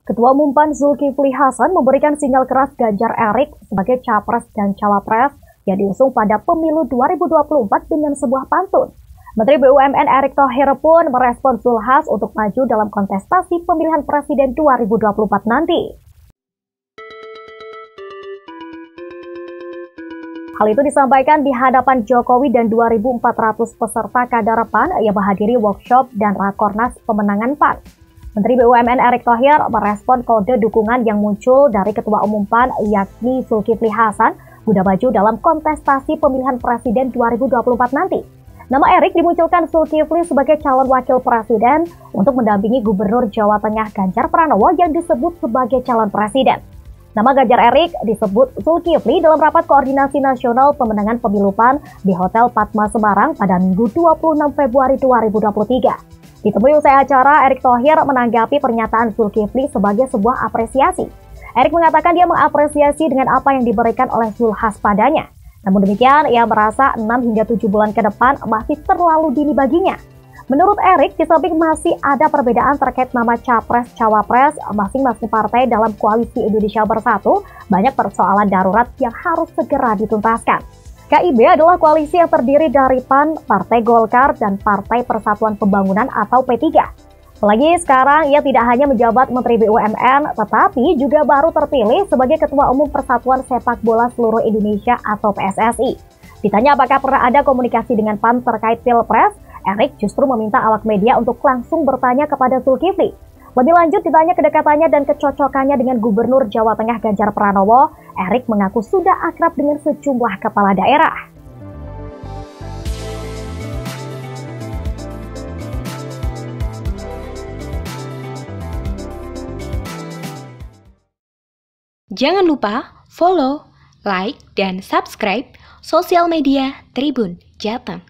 Ketua Umum PAN Zulkifli Hasan memberikan sinyal keras Ganjar Erik sebagai capres dan cawapres yang diusung pada pemilu 2024 dengan sebuah pantun. Menteri BUMN Erick Thohir pun merespon Zulhas untuk maju dalam kontestasi pemilihan presiden 2024 nanti. Hal itu disampaikan di hadapan Jokowi dan 2.400 peserta kader PAN yang menghadiri workshop dan rakornas pemenangan PAN. Menteri BUMN Erick Thohir merespon kode dukungan yang muncul dari Ketua Umum PAN yakni Zulkifli Hasan guna maju dalam kontestasi pemilihan presiden 2024 nanti. Nama Erik dimunculkan Zulkifli sebagai calon wakil presiden untuk mendampingi Gubernur Jawa Tengah Ganjar Pranowo yang disebut sebagai calon presiden. Nama Ganjar Erik disebut Zulkifli dalam rapat koordinasi nasional pemenangan pemilu PAN di Hotel Patma Semarang pada Minggu 26 Februari 2023. Ditemui usai acara, Erick Thohir menanggapi pernyataan Zulkifli sebagai sebuah apresiasi. Erick mengatakan dia mengapresiasi dengan apa yang diberikan oleh Zulhas padanya. Namun demikian, ia merasa 6 hingga 7 bulan ke depan masih terlalu dini baginya. Menurut Erick, di samping masih ada perbedaan terkait nama capres-cawapres masing-masing partai dalam koalisi Indonesia Bersatu, banyak persoalan darurat yang harus segera dituntaskan. KIB adalah koalisi yang terdiri dari PAN, Partai Golkar, dan Partai Persatuan Pembangunan atau P3. Apalagi sekarang ia tidak hanya menjabat Menteri BUMN, tetapi juga baru terpilih sebagai Ketua Umum Persatuan Sepak Bola Seluruh Indonesia atau PSSI. Ditanya apakah pernah ada komunikasi dengan PAN terkait Pilpres, Erik justru meminta awak media untuk langsung bertanya kepada Zulkifli. Lebih lanjut ditanya kedekatannya dan kecocokannya dengan Gubernur Jawa Tengah Ganjar Pranowo, Erik mengaku sudah akrab dengan sejumlah kepala daerah. Jangan lupa follow, like, dan subscribe sosial media Tribun Jateng.